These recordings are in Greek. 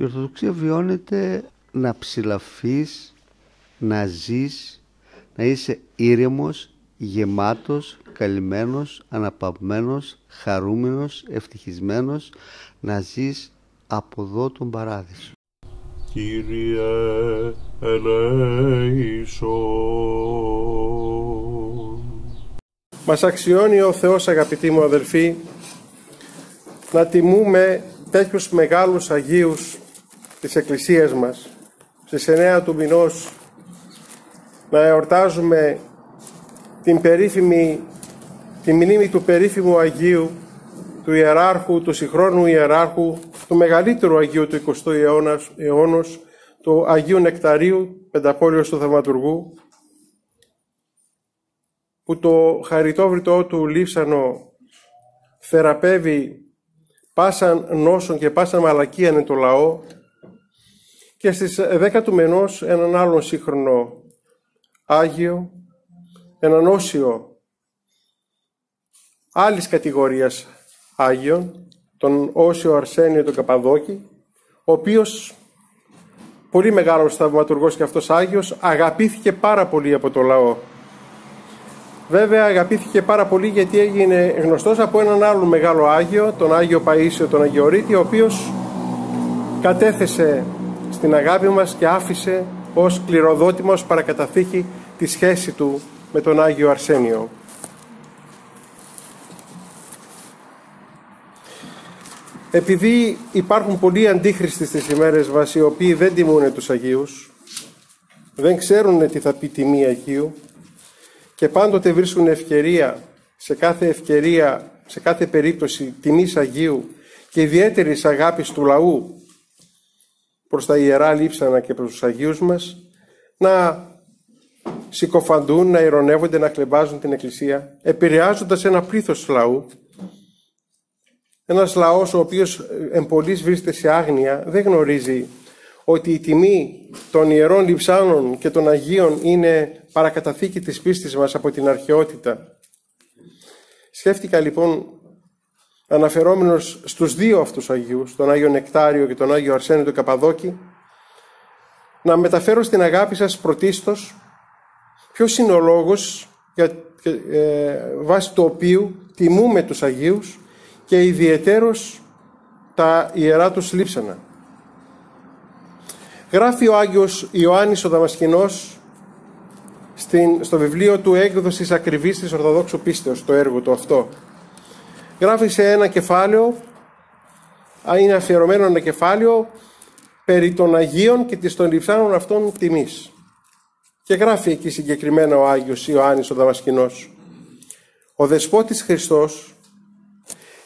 Η Ορθοδοξία βιώνεται να ψηλαφείς, να ζεις, να είσαι ήρεμος, γεμάτος, καλυμμένος, αναπαυμένος, χαρούμενος, ευτυχισμένος, να ζεις από εδώ τον παράδεισο. Κύριε ελέησον. Μας αξιώνει ο Θεός αγαπητοί μου αδελφοί να τιμούμε τέτοιους μεγάλους Αγίους της Εκκλησίας μας στις 9 του μηνός να εορτάζουμε την περίφημη τη μνήμη του περίφημου Αγίου του Ιεράρχου, του συγχρόνου Ιεράρχου του μεγαλύτερου Αγίου του 20ου αιώνας, αιώνος του Αγίου Νεκταρίου Πενταπόλεως του Θαυματουργού που το χαριτόβριτό του λείψανο θεραπεύει πάσαν νόσων και πάσαν μαλακίαν εν το λαό και στις 10 του μενός έναν άλλον σύγχρονο Άγιο, έναν όσιο άλλης κατηγορίας Άγιον, τον Όσιο Αρσένιο τον Καπαδόκη, ο οποίος πολύ μεγάλος θαυματουργός και αυτός Άγιος αγαπήθηκε πάρα πολύ από το λαό. Βέβαια αγαπήθηκε πάρα πολύ γιατί έγινε γνωστός από έναν άλλο μεγάλο Άγιο, τον Άγιο Παΐσιο τον Αγιορείτη, ο οποίος κατέθεσε στην αγάπη μας και άφησε ως κληροδότημα, ως παρακαταθήκη τη σχέση του με τον Άγιο Αρσένιο. Επειδή υπάρχουν πολλοί αντίχριστοι στις ημέρες μας οι οποίοι δεν τιμούν τους Αγίους, δεν ξέρουν τι θα πει τιμή Αγίου και πάντοτε βρίσκουν ευκαιρία, σε κάθε ευκαιρία, σε κάθε περίπτωση τιμής Αγίου και ιδιαίτερης αγάπης του λαού προς τα Ιερά Λείψανα και προς τους Αγίους μας, να συκοφαντούν, να ηρωνεύονται, να κλεβάζουν την Εκκλησία, επηρεάζοντας ένα πλήθος λαού ένας λαός ο οποίος εμπολής βρίσκεται σε άγνοια δεν γνωρίζει ότι η τιμή των Ιερών Λιψάνων και των Αγίων είναι παρακαταθήκη της πίστης μας από την αρχαιότητα. Σκέφτηκα λοιπόν αναφερόμενος στους δύο αυτούς Αγίους, τον Άγιο Νεκτάριο και τον Άγιο Αρσένιο του Καπαδόκη, να μεταφέρω στην αγάπη σας πρωτίστως ποιος είναι ο λόγος για, ε, βάσει του οποίου τιμούμε τους Αγίους και ιδιαιτέρως τα ιερά τους λείψανα. Γράφει ο Άγιος Ιωάννης ο Δαμασκηνός στην, στο βιβλίο του έκδοσης ακριβής της Ορθοδόξου Πίστεως, το έργο του αυτό. Γράφει σε ένα κεφάλαιο, είναι αφιερωμένο ένα κεφάλαιο περί των Αγίων και της των λειψάνων αυτών τιμής. Και γράφει εκεί συγκεκριμένα ο Άγιος Ιωάννης ο Δαμασκηνός. Ο Δεσπότης Χριστός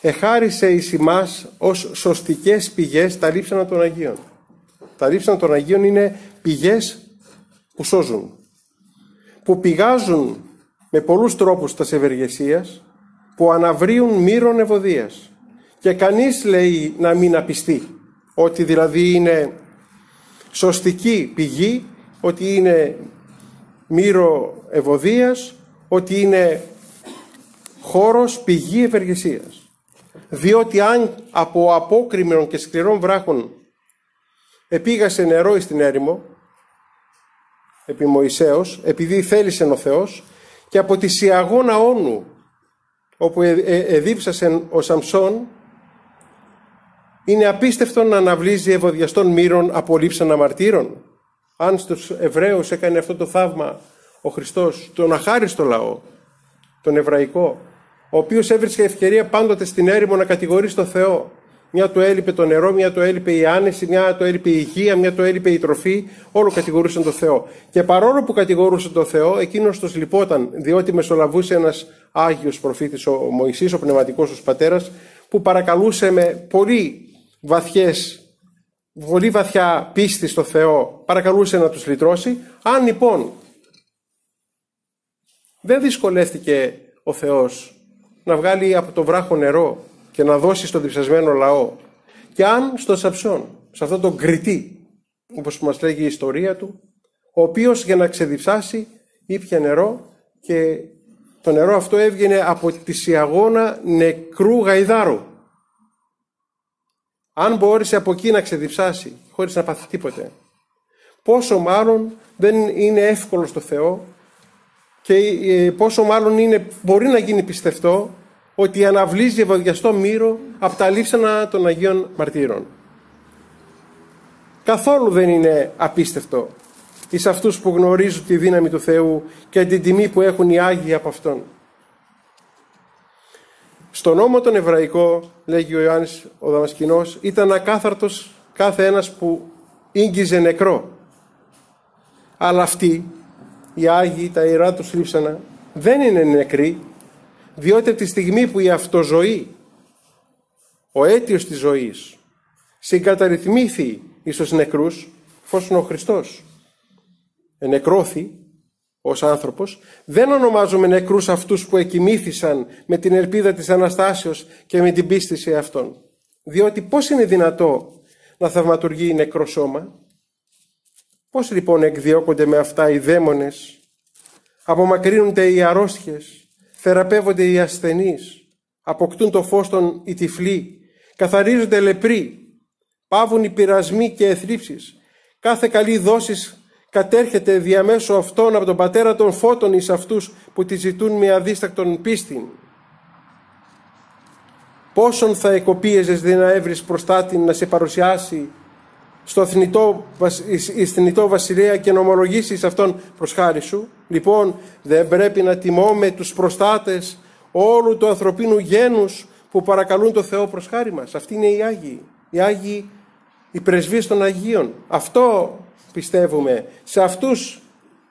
εχάρισε εις εμάς ως σωστικές πηγές τα λείψανα των Αγίων. Τα λείψανα των Αγίων είναι πηγές που σώζουν, που πηγάζουν με πολλούς τρόπους τα ευεργεσίας, που αναβρίουν μύρων ευωδίας. Και κανείς λέει να μην απιστεί, ότι δηλαδή είναι σωστική πηγή, ότι είναι μύρο ευωδίας, ότι είναι χώρος πηγή ευεργεσίας διότι αν από απόκριμνων και σκληρών βράχων επήγασε νερό στην έρημο, επί Μωυσέως, επειδή θέλησε ο Θεός, και από τη Σιαγώνα Όνου, όπου ε, ε, εδίψασε ο Σαμσόν, είναι απίστευτο να αναβλύζει ευωδιαστών μύρων από λείψαν αμαρτύρων. Αν στους Εβραίους έκανε αυτό το θαύμα ο Χριστός, τον αχάριστο λαό, τον Εβραϊκό, ο οποίος έβρισκε ευκαιρία πάντοτε στην έρημο να κατηγορήσει τον Θεό. Μια του έλειπε το νερό, μια του έλειπε η άνεση, μια του έλειπε η υγεία, μια του έλειπε η τροφή. Όλο κατηγορούσαν τον Θεό. Και παρόλο που κατηγορούσαν τον Θεό, εκείνος τους λυπόταν, διότι μεσολαβούσε ένας Άγιος προφήτης, ο Μωυσής, ο πνευματικός του πατέρα, που παρακαλούσε με πολύ βαθιές, πολύ βαθιά πίστη στο Θεό, παρακαλούσε να τους λυτρώσει. Αν λοιπόν δεν δυσκολεύτηκε ο Θεός να βγάλει από το βράχο νερό και να δώσει στον διψασμένο λαό. Και αν στο Σαψόν, σε αυτόν τον κριτή, όπως μας λέγει η ιστορία του, ο οποίος για να ξεδιψάσει ήπια νερό και το νερό αυτό έβγαινε από τη σιαγώνα νεκρού γαϊδάρου. αν μπόρεσε από εκεί να ξεδιψάσει χωρίς να πάθει τίποτε, πόσο μάλλον δεν είναι εύκολο στο Θεό και ε, πόσο μάλλον είναι, μπορεί να γίνει πιστευτό ότι αναβλύζει ευωδιαστό μύρο από τα λείψανα των Αγίων Μαρτύρων. Καθόλου δεν είναι απίστευτο εις αυτούς που γνωρίζουν τη δύναμη του Θεού και την τιμή που έχουν οι Άγιοι από Αυτόν. Στον νόμο τον Εβραϊκό, λέγει ο Ιωάννης ο Δαμασκηνός, ήταν ακάθαρτος κάθε ένας που ίγγιζε νεκρό. Αλλά αυτοί, οι Άγιοι, τα ιερά τους λείψανα, δεν είναι νεκροί, διότι από τη στιγμή που η αυτοζωή, ο αίτιος της ζωής, συγκαταρρυθμήθη εις τους νεκρούς, εφόσον ο Χριστός ενεκρώθη ως άνθρωπος, δεν ονομάζουμε νεκρούς αυτούς που εκοιμήθησαν με την ελπίδα της Αναστάσεως και με την πίστη σε Αυτόν. Διότι πώς είναι δυνατό να θαυματουργεί νεκρό σώμα; Πώς λοιπόν εκδιώκονται με αυτά οι δαίμονες, απομακρύνονται οι αρρώστιες, θεραπεύονται οι ασθενείς, αποκτούν το φως των οι τυφλοί, καθαρίζονται λεπροί, πάβουν οι πειρασμοί και εθρύψεις. Κάθε καλή δόση κατέρχεται διαμέσου αυτών από τον πατέρα των φώτων εις αυτούς που τη ζητούν με αδίστακτον πίστη. Πόσον θα εκοπίεζες δι' να έβρεις προστάτην να σε παρουσιάσει στο θνητό, εις θνητό βασιλεία και να ομολογήσεις αυτόν προς χάρη σου; Λοιπόν, δεν πρέπει να τιμώμε τους προστάτες όλου του ανθρωπίνου γένους που παρακαλούν το Θεό προς χάρη μας. Αυτοί είναι οι Άγιοι. Οι Άγιοι, οι πρεσβείς των Αγίων. Αυτό πιστεύουμε. Σε αυτούς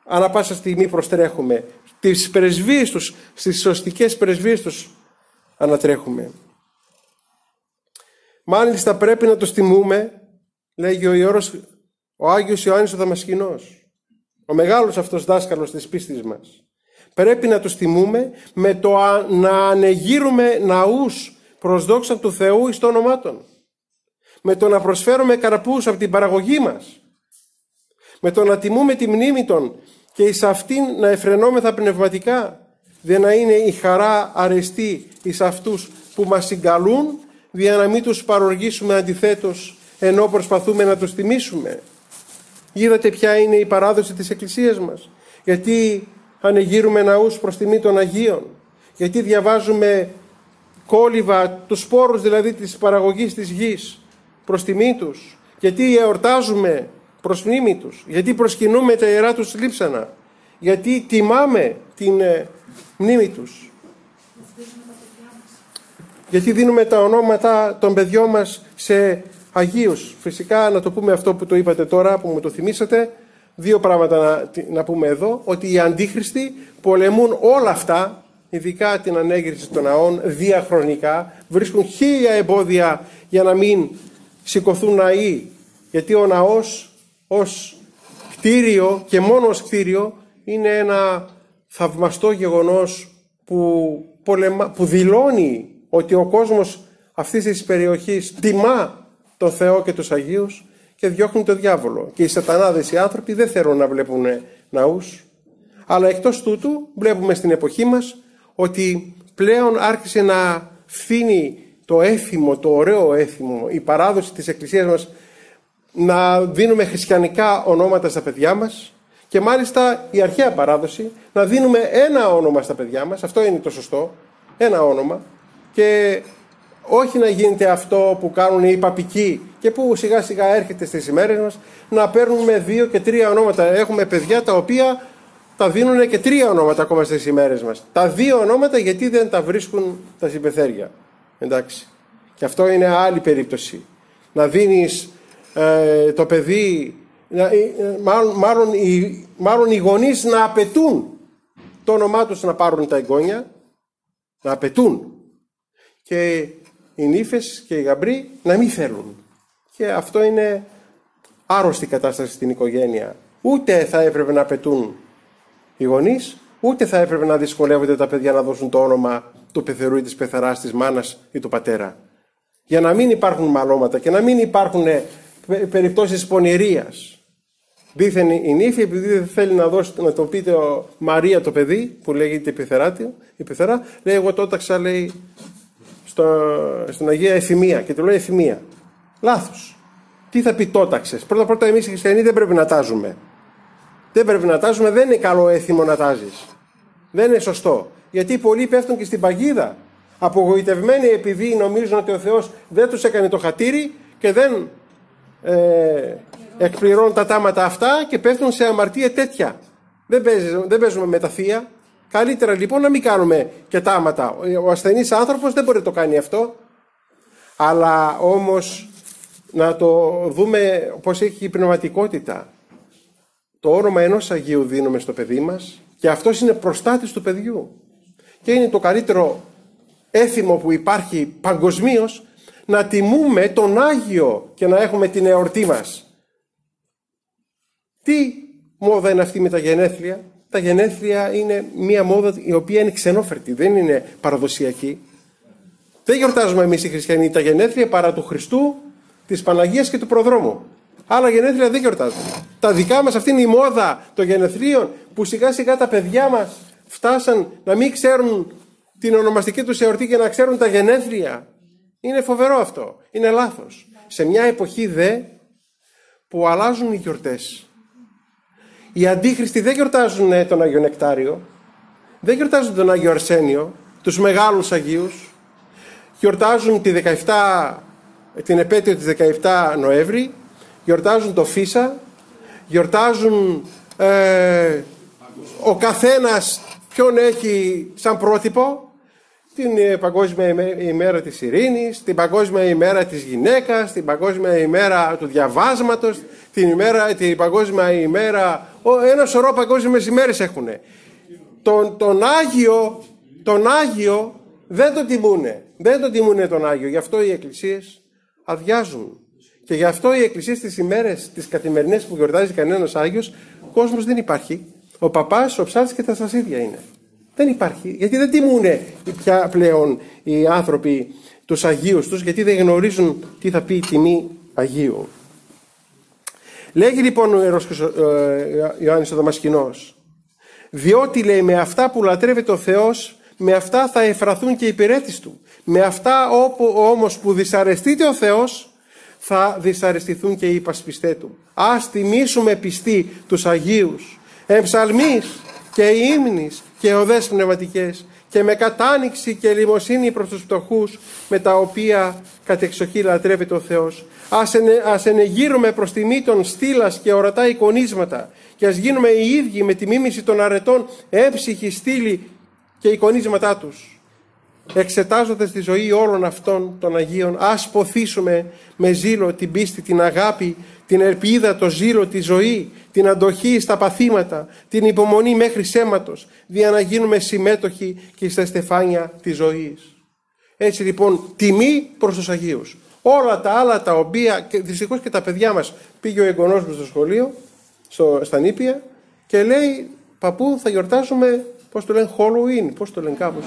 ανά πάσα στιγμή προστρέχουμε. Τις πρεσβείες τους, στις σωστικές πρεσβείες τους ανατρέχουμε. Μάλιστα πρέπει να το τιμούμε, λέγει ο Ιώρος, ο Άγιος Ιωάννης ο Δαμασκηνός, ο μεγάλος αυτός δάσκαλος της πίστης μας. Πρέπει να το τιμούμε με το να ανεγείρουμε ναούς προς δόξα του Θεού εις το όνομά Με το να προσφέρουμε καρπούς από την παραγωγή μας με το να τιμούμε τη μνήμη των και εις αυτήν να εφρενόμεθα πνευματικά, δεν να είναι η χαρά αρεστή εις αυτούς που μας συγκαλούν, για να μην τους παροργήσουμε αντιθέτως ενώ προσπαθούμε να τους τιμήσουμε. Είδατε ποια είναι η παράδοση της Εκκλησίας μας. Γιατί ανεγείρουμε ναούς προς τιμή των Αγίων. Γιατί διαβάζουμε κόλληβα, τους σπόρους δηλαδή της παραγωγής της γης προς τιμή τους. Γιατί εορτάζουμε προς μνήμη τους. Γιατί προσκυνούμε τα ιερά τους λείψανα. Γιατί τιμάμε την ε, μνήμη τους. Γιατί δίνουμε τα ονόματα των παιδιών μας σε Αγίους. Φυσικά να το πούμε αυτό που το είπατε τώρα, που μου το θυμήσατε. Δύο πράγματα να, να πούμε εδώ. Ότι οι αντίχριστοι πολεμούν όλα αυτά, ειδικά την ανέγερση των ναών, διαχρονικά. Βρίσκουν χίλια εμπόδια για να μην σηκωθούν ναοί. Γιατί ο ναός ως κτίριο και μόνο ως κτίριο είναι ένα θαυμαστό γεγονός που, πολεμα... που δηλώνει ότι ο κόσμος αυτής της περιοχής τιμά τον Θεό και τους Αγίους και διώχνει τον διάβολο. Και οι σατανάδες οι άνθρωποι δεν θέλουν να βλέπουν ναούς. Αλλά εκτός τούτου βλέπουμε στην εποχή μας ότι πλέον άρχισε να φθήνει το έθιμο, το ωραίο έθιμο, η παράδοση της Εκκλησίας μας να δίνουμε χριστιανικά ονόματα στα παιδιά μας και μάλιστα η αρχαία παράδοση να δίνουμε ένα όνομα στα παιδιά μας, αυτό είναι το σωστό, ένα όνομα και όχι να γίνεται αυτό που κάνουν οι παπικοί και που σιγά σιγά έρχεται στις ημέρες μας να παίρνουμε δύο και τρία ονόματα. Έχουμε παιδιά τα οποία τα δίνουν και τρία ονόματα ακόμα στις ημέρες μας. Τα δύο ονόματα γιατί δεν τα βρίσκουν τα συμπεθέρια. Εντάξει. Και αυτό είναι άλλη περίπτωση. Να δίνεις ε, το παιδί, ε, μάλλον, μάλλον, οι, μάλλον οι γονείς να απαιτούν το όνομά τους να πάρουν τα εγγόνια, να απαιτούν. Και οι νύφες και οι γαμπροί να μην θέλουν. Και αυτό είναι άρρωστη κατάσταση στην οικογένεια. Ούτε θα έπρεπε να απαιτούν οι γονείς, ούτε θα έπρεπε να δυσκολεύονται τα παιδιά να δώσουν το όνομα του πεθερού ή της πεθεράς της μάνας ή του πατέρα. Για να μην υπάρχουν μαλώματα και να μην υπάρχουν περιπτώσεις πονηρίας. Δήθεν η νύφη επειδή δεν θέλει να, δώσει, να το πείτε ο Μαρία το παιδί που λέγεται η πεθερά, η πεθερά λέει εγώ το έταξα λέει στο, στην Αγία Εφημία και το λέει Εφημία. Λάθος. Τι θα πει τόταξες. Πρώτα πρώτα εμείς οι χριστιανοί δεν πρέπει να τάζουμε. Δεν πρέπει να τάζουμε, δεν είναι καλό έθιμο να τάζεις. Δεν είναι σωστό. Γιατί πολλοί πέφτουν και στην παγίδα. Απογοητευμένοι επειδή νομίζουν ότι ο Θεός δεν τους έκανε το χατήρι και δεν ε, εκπληρώνουν τα τάματα αυτά και πέφτουν σε αμαρτία τέτοια. Δεν, παίζουμε, δεν παίζουμε με τα θεία. Καλύτερα λοιπόν να μην κάνουμε και τάματα. Ο ασθενής άνθρωπος δεν μπορεί να το κάνει αυτό. Αλλά όμως να το δούμε πώς έχει η πνευματικότητα. Το όνομα ενός Αγίου δίνουμε στο παιδί μας και αυτός είναι προστάτης του παιδιού. Και είναι το καλύτερο έθιμο που υπάρχει παγκοσμίως να τιμούμε τον Άγιο και να έχουμε την εορτή μας. Τι μόδα είναι αυτή με τα γενέθλια; Τα γενέθλια είναι μια μόδα η οποία είναι ξενόφερτη, δεν είναι παραδοσιακή. Δεν γιορτάζουμε εμείς οι χριστιανοί τα γενέθλια παρά του Χριστού, της Παναγίας και του Προδρόμου. Άλλα γενέθλια δεν γιορτάζουμε. Τα δικά μας αυτή είναι η μόδα των γενεθλίων που σιγά σιγά τα παιδιά μας φτάσαν να μην ξέρουν την ονομαστική τους εορτή και να ξέρουν τα γενέθλια. Είναι φοβερό αυτό. Είναι λάθος. Σε μια εποχή δε που αλλάζουν οι γιορτές. Οι αντίχριστοι δεν γιορτάζουν ε, τον Άγιο Νεκτάριο, δεν γιορτάζουν τον Άγιο Αρσένιο, τους μεγάλους Αγίους, γιορτάζουν τη 17, την επέτειο της 17 Νοέμβρη, γιορτάζουν το Φίσα, γιορτάζουν ε, ο καθένας ποιον έχει σαν πρότυπο, την ε, Παγκόσμια ημέρα της ειρήνης, την Παγκόσμια ημέρα της γυναίκας, την Παγκόσμια ημέρα του διαβάσματος, την, ημέρα, την Παγκόσμια ημέρα... Ένα σωρό παγκόσμιες ημέρες έχουν. Τον, τον Άγιο, τον Άγιο δεν τον τιμούνε. Δεν τον τιμούνε τον Άγιο. Γι' αυτό οι εκκλησίες αδειάζουν. Και γι' αυτό οι εκκλησίες τις ημέρες, τις καθημερινές που γιορτάζει κανένας Άγιος, ο κόσμος δεν υπάρχει. Ο παπάς, ο ψάλτης και τα σασίδια είναι. Δεν υπάρχει. Γιατί δεν τιμούν πια πλέον οι άνθρωποι τους Αγίους τους, γιατί δεν γνωρίζουν τι θα πει η τιμή Αγίου. Λέγει λοιπόν ο Ιερός ε, Ιωάννης ο Δαμασκηνός, διότι λέει με αυτά που λατρεύεται ο Θεός, με αυτά θα εφραθούν και οι υπηρέτης Του. Με αυτά όπου όμως που δυσαρεστείται ο Θεός, θα δυσαρεστηθούν και οι υπασπιστές Του. Ας τιμήσουμε πιστοί τους Αγίους, εμψαλμείς και ύμνης και οδές πνευματικές και με κατάνοιξη και λιμοσύνη προς τους πτωχούς με τα οποία κατεξοχή λατρεύεται ο Θεός. Ας, ενε, ας ενεγείρουμε προς τιμή των στήλας και ορατά εικονίσματα και ας γίνουμε οι ίδιοι με τη μίμηση των αρετών έψυχοι στήλοι και εικονίσματά τους. Εξετάζοντας τη ζωή όλων αυτών των Αγίων, ας ποθήσουμε με ζήλο την πίστη, την αγάπη, την ελπίδα, το ζήλο, τη ζωή, την αντοχή στα παθήματα, την υπομονή μέχρι σέματος, για να γίνουμε συμμέτοχοι και στα στεφάνια της ζωής. Έτσι λοιπόν, τιμή προς τους Αγίους. Όλα τα άλλα τα οποία, και δυστυχώς και τα παιδιά μας, πήγε ο εγγονός μου στο σχολείο, στο, στα νήπια, και λέει, παππού θα γιορτάσουμε, πώς το λένε, Halloween, πώς το λένε κάπως.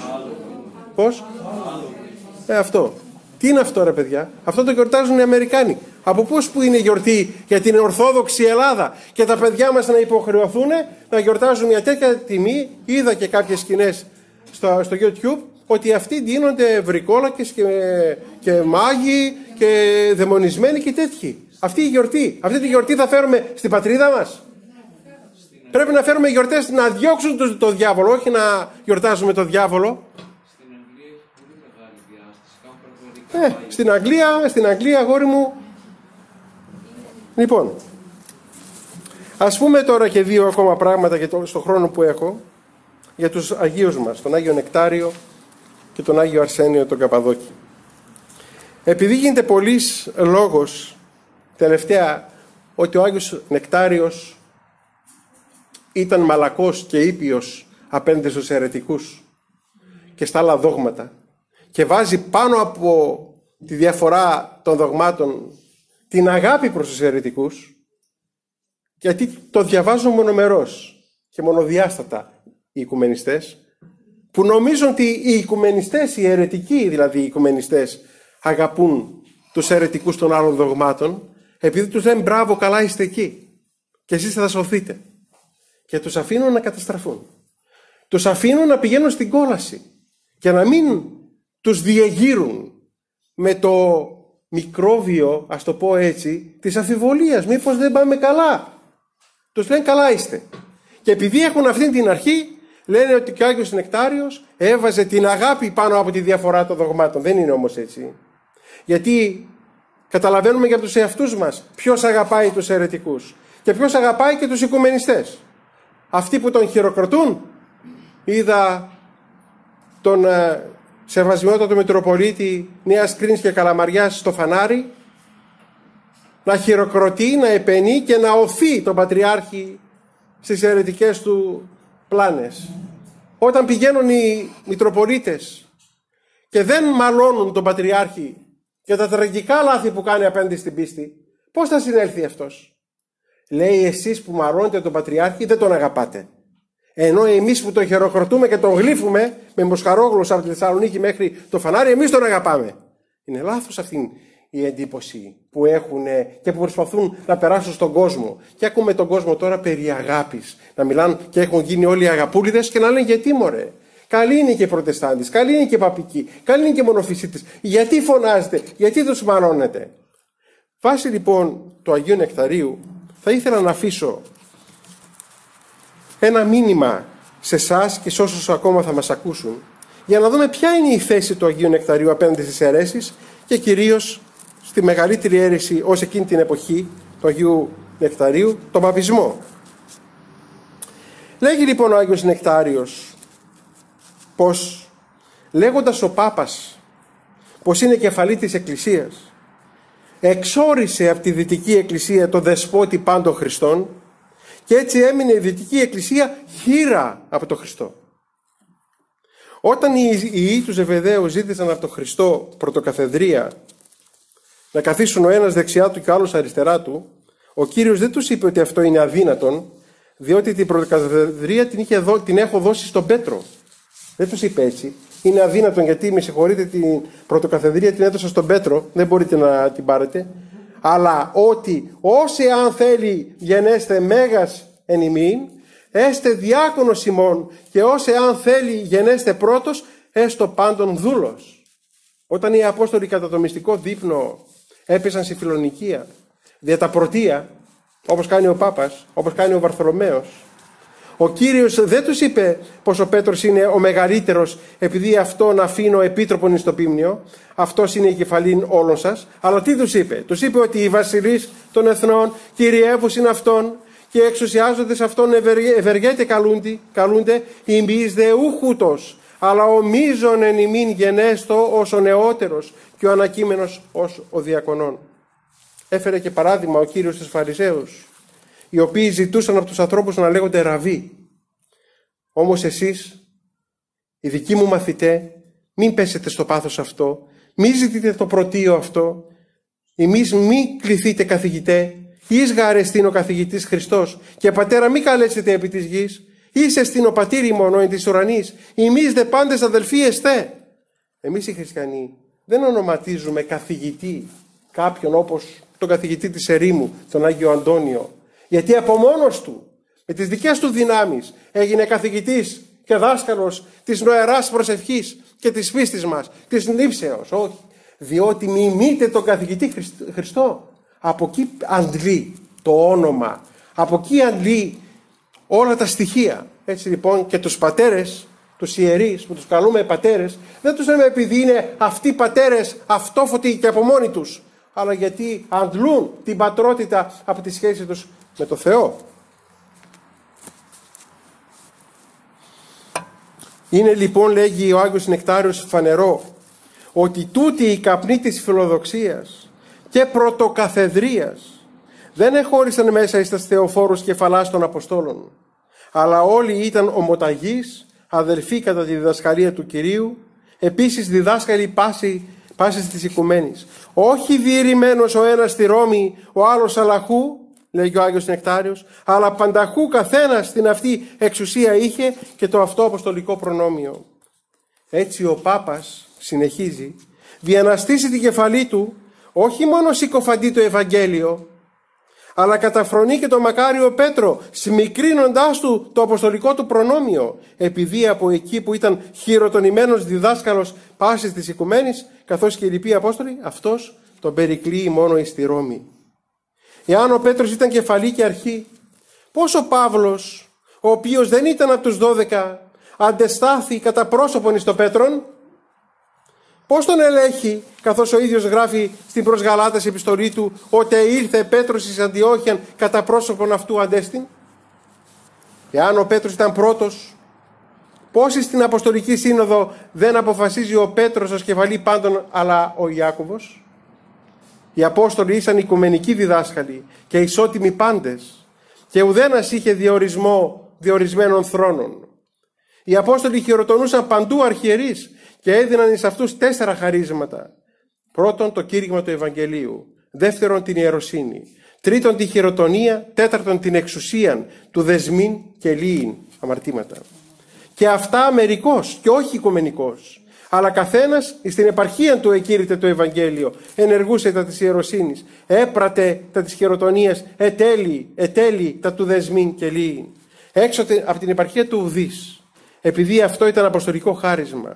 Πώς; Ε, αυτό. Τι είναι αυτό ρε παιδιά, αυτό το γιορτάζουν οι Αμερικάνοι. Από πώς που είναι γιορτή για την Ορθόδοξη Ελλάδα και τα παιδιά μας να υποχρεωθούν να γιορτάζουν μια τέτοια τιμή; Είδα και κάποιες σκηνές στο, στο YouTube ότι αυτοί δίνονται βρικόλακες και, και μάγοι και δαιμονισμένοι και τέτοιοι. Αυτή η γιορτή, αυτή τη γιορτή θα φέρουμε στην πατρίδα μας; Πρέπει να φέρουμε γιορτές να διώξουν το, το διάβολο, όχι να γιορτάζουμε το διάβολο. Ε, στην Αγγλία, στην Αγγλία, αγόρι μου. Λοιπόν, ας πούμε τώρα και δύο ακόμα πράγματα για το, στο χρόνο που έχω για τους Αγίους μας, τον Άγιο Νεκτάριο και τον Άγιο Αρσένιο τον Καπαδόκη. Επειδή γίνεται πολλής λόγος τελευταία ότι ο Άγιος Νεκτάριος ήταν μαλακός και ήπιος απέναντι στους αιρετικούς και στα άλλα δόγματα και βάζει πάνω από τη διαφορά των δογμάτων την αγάπη προς τους αιρετικούς γιατί το διαβάζουν μονομερός και μονοδιάστατα οι οικουμενιστές που νομίζουν ότι οι οικουμενιστές, οι αιρετικοί δηλαδή οι οικουμενιστές αγαπούν τους αιρετικούς των άλλων δογμάτων επειδή τους λένε μπράβο καλά είστε εκεί και εσείς θα σωθείτε και τους αφήνουν να καταστραφούν. Τους αφήνουν να πηγαίνουν στην κόλαση και να μην τους διεγείρουν με το μικρόβιο, ας το πω έτσι, της αφιβολίας. Μήπως δεν πάμε καλά. Τους λένε καλά είστε. Και επειδή έχουν αυτή την αρχή, λένε ότι και ο Άγιος Νεκτάριος έβαζε την αγάπη πάνω από τη διαφορά των δογμάτων. Δεν είναι όμως έτσι. Γιατί καταλαβαίνουμε για τους εαυτούς μας ποιος αγαπάει τους αιρετικούς και ποιος αγαπάει και τους οικουμενιστές. Αυτοί που τον χειροκροτούν, είδα τον ε, σεβασμιότατο Μητροπολίτη Νέας Κρίνης και Καλαμαριάς στο φανάρι να χειροκροτεί, να επενεί και να οθεί τον Πατριάρχη στις αιρετικές του πλάνες. Όταν πηγαίνουν οι Μητροπολίτες και δεν μαλώνουν τον Πατριάρχη για τα τραγικά λάθη που κάνει απέναντι στην πίστη, πώς θα συνέλθει αυτός; Λέει εσείς που μαλώνετε τον Πατριάρχη δεν τον αγαπάτε. Ενώ εμείς που τον χειροκροτούμε και τον γλύφουμε με μοσχαρόγλωσσα από τη Θεσσαλονίκη μέχρι το φανάρι, εμείς τον αγαπάμε. Είναι λάθος αυτή η εντύπωση που έχουν και που προσπαθούν να περάσουν στον κόσμο. Και ακούμε τον κόσμο τώρα περί αγάπης. Να μιλάνε και έχουν γίνει όλοι οι αγαπούλιδες και να λένε γιατί μωρέ. Καλή είναι και οι προτεστάντες, καλή είναι και οι παπικοί, καλή είναι και οι μονοφυσίτες. Γιατί φωνάζετε, γιατί τους μαρώνετε. Βάσει λοιπόν του Αγίου Νεκταρίου θα ήθελα να αφήσω ένα μήνυμα σε εσάς και σε όσους ακόμα θα μας ακούσουν για να δούμε ποια είναι η θέση του Αγίου Νεκταρίου απέναντι στις αιρέσεις και κυρίως στη μεγαλύτερη αίρεση ως εκείνη την εποχή του Αγίου Νεκταρίου, τον παπισμό. Λέγει λοιπόν ο Άγιος Νεκτάριος πως λέγοντας ο Πάπας πως είναι κεφαλή της Εκκλησίας εξόρισε από τη Δυτική Εκκλησία το δεσπότη πάντων Χριστών και έτσι έμεινε η Δυτική Εκκλησία χείρα από τον Χριστό. Όταν οι ιοί τους Ζεβεδαίου ζήτησαν από τον Χριστό πρωτοκαθεδρία να καθίσουν ο ένας δεξιά του και ο άλλος αριστερά του, ο Κύριος δεν τους είπε ότι αυτό είναι αδύνατον, διότι την πρωτοκαθεδρία την, είχε την έχω δώσει στον Πέτρο. Δεν τους είπε έτσι. Είναι αδύνατον γιατί με συγχωρείτε την πρωτοκαθεδρία την έδωσα στον Πέτρο, δεν μπορείτε να την πάρετε. Αλλά ότι όσοι αν θέλει γενέστε μέγας εν ημίν, έστε διάκονος ημών και όσοι αν θέλει γενέστε πρώτος, έστω πάντων δούλος. Όταν οι Απόστολοι κατά το μυστικό δείπνο έπεσαν στη φιλονικία, δια τα πρωτεία, όπως κάνει ο Πάπας, όπως κάνει ο Βαρθολομαίος, ο Κύριος δεν τους είπε πως ο Πέτρος είναι ο μεγαλύτερος επειδή αυτόν αφήνω επίτροπον στο πίμνιο, αυτός είναι η κεφαλήν όλων σας, αλλά τι τους είπε; Τους είπε ότι οι βασιλείς των εθνών είναι αυτόν και εξουσιάζονται σε αυτόν ευεργέτε καλούνται, καλούνται ημείς δε ούχουτος, αλλά ο μίζων εν ημίν γενέστο ως ο νεότερος και ο ανακείμενος ως ο διακονών. Έφερε και παράδειγμα ο Κύριος στους Φαρισαίους οι οποίοι ζητούσαν από τους ανθρώπους να λέγονται ραβοί. Όμως εσείς, οι δικοί μου μαθητέ, μην πέσετε στο πάθος αυτό, μην ζητείτε το πρωτείο αυτό, εμείς μην κληθείτε καθηγητέ, εις γαρεστήν ο καθηγητής Χριστός και πατέρα μην καλέσετε επί της γης, είσαι στην ο πατήρι μόνο εν της ουρανής, εμείς δε πάντες αδελφοί εστέ. Εμείς οι χριστιανοί δεν ονοματίζουμε καθηγητή κάποιον όπως τον καθηγητή της ερήμου, τον Άγιο Αντώνιο, γιατί από μόνος του, με τις δικές του δυνάμεις, έγινε καθηγητής και δάσκαλος της νοεράς προσευχής και της πίστης μας, της νύψεως. Όχι. Διότι μιμείται τον καθηγητή Χριστό. Από εκεί αντλεί το όνομα. Από εκεί αντλεί όλα τα στοιχεία. Έτσι λοιπόν και τους πατέρες, τους ιερείς που τους καλούμε πατέρες, δεν τους λέμε επειδή είναι αυτοί πατέρες αυτόφωτοι και από μόνοι τους, αλλά γιατί αντλούν την πατρότητα από τη σχέση τους με το Θεό. Είναι λοιπόν λέγει ο Άγιος Νεκτάριος φανερό ότι τούτη η καπνή της φιλοδοξίας και πρωτοκαθεδρίας δεν εχώρισαν μέσα εις τας θεοφόρους κεφαλάς των Αποστόλων αλλά όλοι ήταν ομοταγείς, αδελφοί κατά τη διδασκαλία του Κυρίου επίσης διδάσκαλοι πάση, πάσης της οικουμένης όχι διηρημένος ο ένας στη Ρώμη ο άλλος αλαχού λέγει ο Άγιος Νεκτάριος, αλλά πανταχού καθένας στην αυτή εξουσία είχε και το αυτό αποστολικό προνόμιο. Έτσι ο Πάπας συνεχίζει, διαναστήσει την κεφαλή του, όχι μόνο συκοφαντεί το Ευαγγέλιο, αλλά καταφρονεί και το μακάριο Πέτρο, σμικρύνοντάς του το αποστολικό του προνόμιο, επειδή από εκεί που ήταν χειροτονημένος διδάσκαλος πάσης της οικουμένης, καθώς και οι λοιποί Απόστολοι, αυτός τον περικλείει μόνο εις τη Ρώμη. Εάν ο Πέτρος ήταν κεφαλή και αρχή, πώς ο Παύλος, ο οποίος δεν ήταν από τους 12, αντεστάθη κατά πρόσωπον εις το Πέτρον, Πώς τον ελέγχει, καθώς ο ίδιος γράφει στην προς Γαλάτας επιστολή του, ότι ήρθε Πέτρος εις Αντιόχιαν κατά πρόσωπον αυτού αντέστην. Εάν ο Πέτρος ήταν πρώτος, πώς στην Αποστολική Σύνοδο δεν αποφασίζει ο Πέτρος ως κεφαλή πάντων, αλλά ο Ιάκωβος; Οι Απόστολοι ήσαν οικουμενικοί διδάσκαλοι και ισότιμοι πάντες και ουδένας είχε διορισμό διορισμένων θρόνων. Οι Απόστολοι χειροτονούσαν παντού αρχιερείς και έδιναν εις αυτούς τέσσερα χαρίσματα. Πρώτον το κήρυγμα του Ευαγγελίου, δεύτερον την ιεροσύνη, τρίτον τη χειροτονία, τέταρτον την εξουσία του δεσμήν και λύην αμαρτήματα. Και αυτά μερικός και όχι οικομενικός. Αλλά καθένας στην επαρχία του εκήρυτε το Ευαγγέλιο, ενεργούσε τα της ιεροσύνης, έπρατε τα της χειροτονίας, ετέλει, ετέλει τα του δεσμήν και λύην. Έξω από την επαρχία του Ουδής, επειδή αυτό ήταν αποστολικό χάρισμα.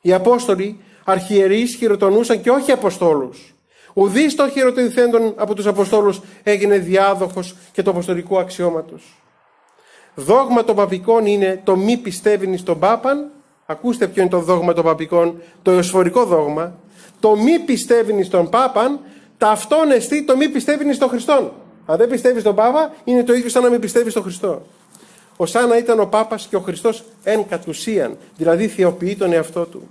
Οι Απόστολοι αρχιερείς χειροτονούσαν και όχι Αποστόλους. Ουδής των χειροτονηθέντων από τους Αποστόλους έγινε διάδοχος και του αποστολικού αξιώματος. Δόγμα των παπικών είναι το μη πιστεύειν στον Πάπαν. Ακούστε ποιο είναι το δόγμα των παπικών, το εωσφορικό δόγμα. Το μη πιστεύειν στον Πάπαν, ταυτόν εστί το μη πιστεύειν στον Χριστόν. Αν δεν πιστεύεις στον Πάπα, είναι το ίδιο σαν να μην πιστεύεις στον Χριστό. Ο σαν να ήταν ο Πάπας και ο Χριστός εν κατουσίαν, δηλαδή θεοποιεί τον εαυτό του.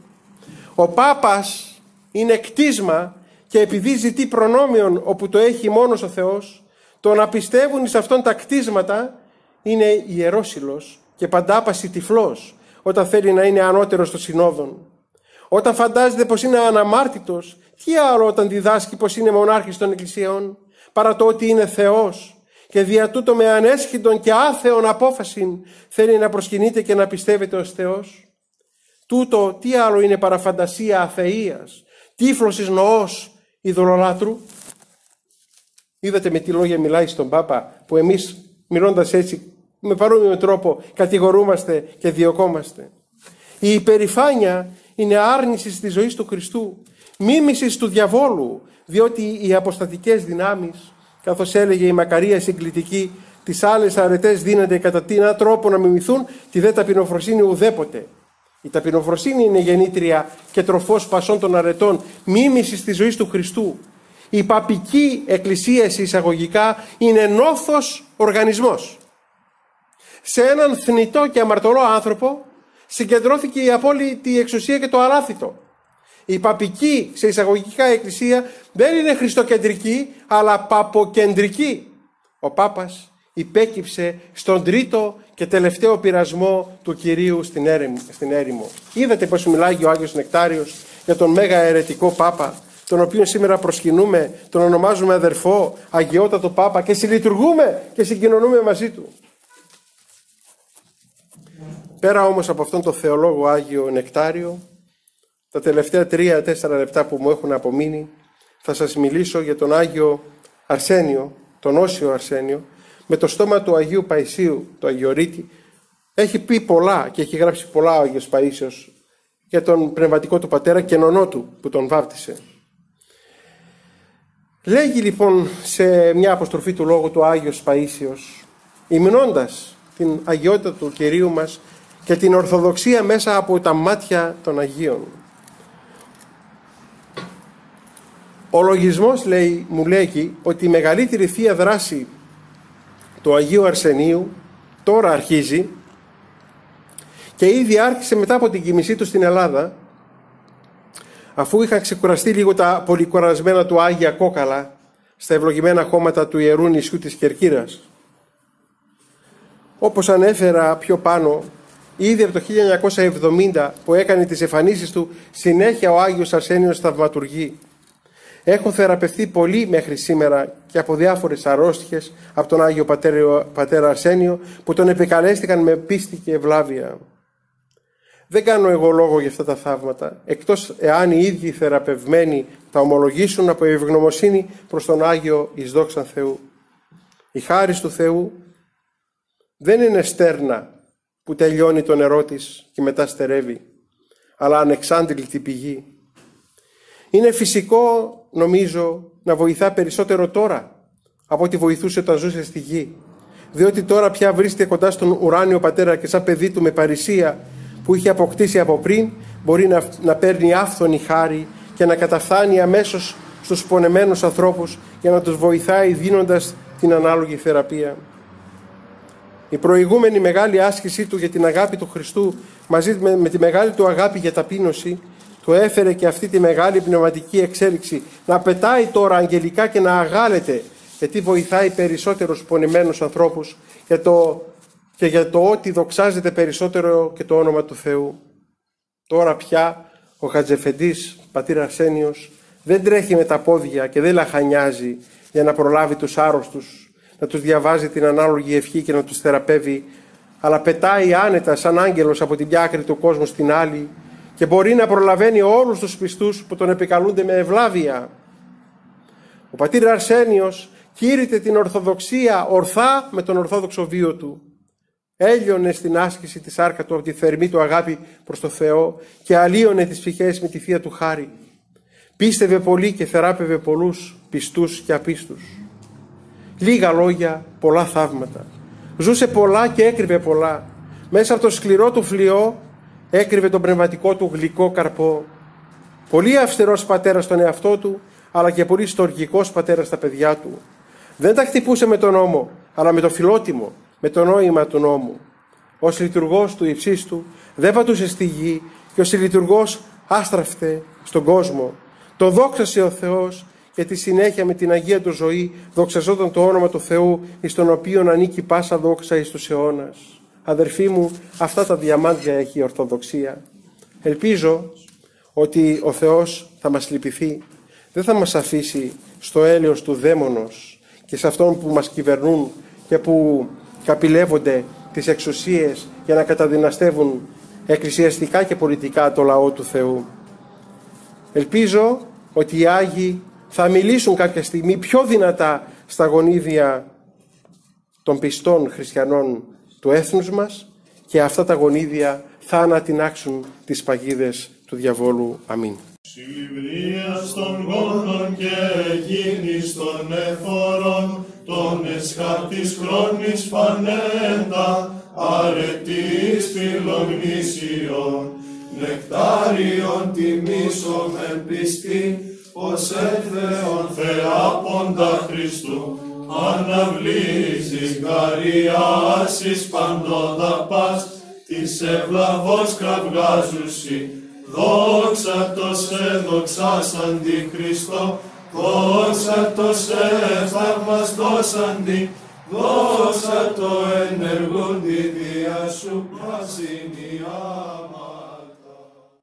Ο Πάπας είναι κτίσμα και επειδή ζητεί προνόμιον όπου το έχει μόνος ο Θεός, το να πιστεύουν σε αυτόν τα κτίσματα είναι ιερόσιλος και παντάπαση τυφλός όταν θέλει να είναι ανώτερος των συνόδων. Όταν φαντάζεται πως είναι αναμάρτητος, τι άλλο όταν διδάσκει πως είναι μονάρχης των εκκλησιών, παρά το ότι είναι Θεός και δια τούτο με ανέσχυντον και άθεον απόφαση θέλει να προσκυνείται και να πιστεύετε ως Θεός. Τούτο τι άλλο είναι παραφαντασία αθείας, τύφλωσης νοός ειδωλολάτρου. Είδατε με τι λόγια μιλάει στον Πάπα που εμείς μιλώντας έτσι με παρόμοιο τρόπο κατηγορούμαστε και διωκόμαστε. Η υπερηφάνεια είναι άρνηση της ζωής του Χριστού, μίμησης του διαβόλου, διότι οι αποστατικές δυνάμεις, καθώς έλεγε η Μακαρία συγκλητική, τις άλλες αρετές δίνονται κατά τι τρόπο να μιμηθούν, τη δε ταπεινοφροσύνη ουδέποτε. Η ταπεινοφροσύνη είναι γεννήτρια και τροφός πασών των αρετών, μίμησης της ζωής του Χριστού. Η παπική εκκλησία εισαγωγικά είναι νόθος οργανισμός. Σε έναν θνητό και αμαρτωλό άνθρωπο συγκεντρώθηκε η απόλυτη εξουσία και το αλάθητο. Η παπική σε εισαγωγικά εκκλησία δεν είναι χριστοκεντρική αλλά παποκεντρική. Ο Πάπας υπέκυψε στον τρίτο και τελευταίο πειρασμό του Κυρίου στην, έρημο, στην έρημο. Είδατε πώς μιλάει ο Άγιος Νεκτάριος για τον Μέγα Ερετικό Πάπα, τον οποίο σήμερα προσκυνούμε, τον ονομάζουμε αδερφό, αγιότατο Πάπα και συλλειτουργούμε και συγκοινωνούμε μαζί του. Πέρα όμως από αυτόν τον θεολόγο Άγιο Νεκτάριο, τα τελευταία τρία-τέσσερα λεπτά που μου έχουν απομείνει, θα σας μιλήσω για τον Άγιο Αρσένιο, τον Όσιο Αρσένιο, με το στόμα του Αγίου Παϊσίου, του Αγιορείτη, έχει πει πολλά και έχει γράψει πολλά ο Άγιος Παΐσιος για τον πνευματικό του πατέρα και νονό του που τον βάπτισε. Λέγει λοιπόν σε μια αποστροφή του λόγου του Άγιος Παΐσιος, υμνώντας την αγιότητα του Κυρίου μας και την Ορθοδοξία μέσα από τα μάτια των Αγίων. Ο λογισμός λέει, μου λέγει ότι η μεγαλύτερη θεία δράση του Αγίου Αρσενίου τώρα αρχίζει και ήδη άρχισε μετά από την κοιμησή του στην Ελλάδα αφού είχαν ξεκουραστεί λίγο τα πολυκουρασμένα του Άγια Κόκαλα στα ευλογημένα χώματα του Ιερού νησιού της Κερκύρας. Όπως ανέφερα πιο πάνω, ήδη από το 1970 που έκανε τις εμφανίσεις του, συνέχεια ο Άγιος Αρσένιος θαυματουργεί έχουν θεραπευτεί πολύ μέχρι σήμερα και από διάφορες αρρώστιες από τον Άγιο Πατέρα, Πατέρα Αρσένιο που τον επικαλέστηκαν με πίστη και ευλάβεια. Δεν κάνω εγώ λόγο για αυτά τα θαύματα, εκτός εάν οι ίδιοι θεραπευμένοι τα ομολογήσουν από ευγνωμοσύνη προς τον Άγιο εις δόξαν Θεού. Η χάρη του Θεού δεν είναι στέρνα που τελειώνει το νερό της και μετά στερεύει, αλλά ανεξάντλητη πηγή Είναι φυσικό, νομίζω, να βοηθά περισσότερο τώρα από ό,τι βοηθούσε όταν ζούσε στη γη. Διότι τώρα πια βρίσκεται κοντά στον ουράνιο πατέρα και σαν παιδί του με παρησία που είχε αποκτήσει από πριν, μπορεί να, να παίρνει άφθονη χάρη και να καταφθάνει αμέσως στους πονεμένους ανθρώπους για να τους βοηθάει δίνοντας την ανάλογη θεραπεία. Η προηγούμενη μεγάλη άσκησή του για την αγάπη του Χριστού μαζί με, με τη μεγάλη του αγάπη για ταπείνωση του έφερε και αυτή τη μεγάλη πνευματική εξέλιξη να πετάει τώρα αγγελικά και να αγάλεται γιατί βοηθάει περισσότερους πονημένους ανθρώπους για το, και για το ότι δοξάζεται περισσότερο και το όνομα του Θεού. Τώρα πια ο Χατζεφεντής, πατήρ Αρσένιος, δεν τρέχει με τα πόδια και δεν λαχανιάζει για να προλάβει τους άρρωστους, να τους διαβάζει την ανάλογη ευχή και να τους θεραπεύει, αλλά πετάει άνετα σαν άγγελος από την μια του κόσμου στην άλλη και μπορεί να προλαβαίνει όλους τους πιστούς που τον επικαλούνται με ευλάβεια. Ο πατήρ Αρσένιος κήρυτε την Ορθοδοξία ορθά με τον Ορθόδοξο βίο του. Έλειωνε στην άσκηση της άρκα του από τη θερμή του αγάπη προς το Θεό και αλλίωνε τις ψυχές με τη Θεία του χάρη. Πίστευε πολύ και θεράπευε πολλούς πιστούς και απίστους. Λίγα λόγια, πολλά θαύματα. Ζούσε πολλά και έκρυβε πολλά. Μέσα από το σκληρό του φλοιό έκρυβε τον πνευματικό του γλυκό καρπό. Πολύ αυστηρός πατέρας στον εαυτό του, αλλά και πολύ στοργικός πατέρας στα παιδιά του. Δεν τα χτυπούσε με τον νόμο, αλλά με το φιλότιμο, με το νόημα του νόμου. Ω λειτουργός του υψίστου δεν πατούσε στη γη και ως λειτουργός άστραφτε στον κόσμο. Το δόξασε ο Θεός και τη συνέχεια με την Αγία του ζωή δοξαζόταν το όνομα του Θεού εις τον οποίο ανήκει πάσα δόξα εις τους αιώνας. Αδερφοί μου, αυτά τα διαμάντια έχει η Ορθοδοξία. Ελπίζω ότι ο Θεός θα μας λυπηθεί. Δεν θα μας αφήσει στο έλεος του δαίμονος και σε αυτόν που μας κυβερνούν και που καπηλεύονται τις εξουσίες για να καταδυναστεύουν εκκλησιαστικά και πολιτικά το λαό του Θεού. Ελπίζω ότι οι Άγιοι θα μιλήσουν κάποια στιγμή πιο δυνατά στα γονίδια των πιστών χριστιανών του έθνους μας και αυτά τα γονίδια θα ανατινάξουν τις παγίδες του διαβόλου. Αμήν. Συλληβρίας των γόνων και εκείνης των εφόρων, των εσχάτης χρόνης φανέντα, αρετής φιλογνήσιων, νεκτάριον τιμήσων εν πιστή, ως Θεόν θεάποντα Χριστού, αναβλήσεις καριάσεις παντόδα πας, της ευλαβώς κραυγάζουσι, δόξα το σε δοξάσαντι Χριστό, δόξα το σε θαυμαστώσαντι, δόξα το ενεργούντι δια σου πράσινη